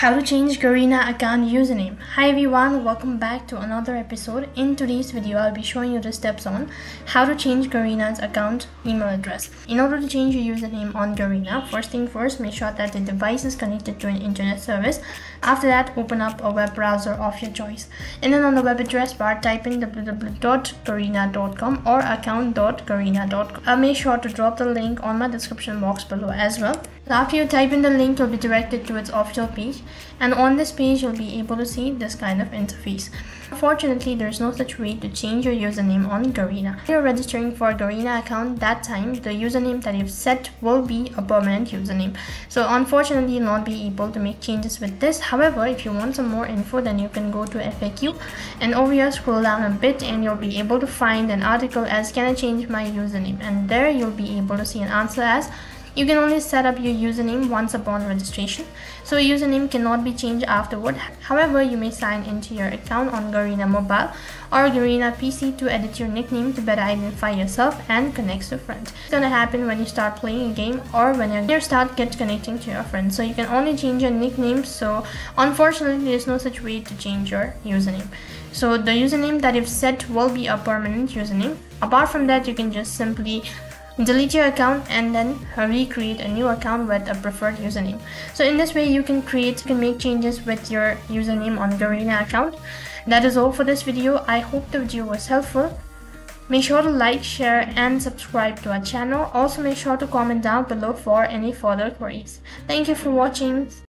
How to change Garena account username. Hi everyone, welcome back to another episode. In today's video, I'll be showing you the steps on how to change Garena's account email address. In order to change your username on Garena, first thing first, make sure that the device is connected to an internet service. After that, open up a web browser of your choice. And then on the web address bar, type in www.garena.com or account.garena.com. I'll make sure to drop the link on my description box below as well. After you type in the link, you'll be directed to its official page and on this page you'll be able to see this kind of interface. Unfortunately, there's no such way to change your username on Garena. If you're registering for a Garena account that time, the username that you've set will be a permanent username. So unfortunately, you'll not be able to make changes with this. However, if you want some more info, then you can go to FAQ and over here scroll down a bit and you'll be able to find an article as can I change my username and there you'll be able to see an answer as you can only set up your username once upon registration, so a username cannot be changed afterward. However, you may sign into your account on Garena Mobile or Garena PC to edit your nickname to better identify yourself and connect to friends. It's gonna happen when you start playing a game or when you start get connecting to your friends. So you can only change your nickname. So unfortunately, there's no such way to change your username. So the username that you've set will be a permanent username. Apart from that, you can just simply delete your account and then recreate a new account with a preferred username so in this way you can create you can make changes with your username on Garena account that is all for this video i hope the video was helpful Make sure to like, share and subscribe to our channel. Also make sure to comment down below for any further queries. Thank you for watching.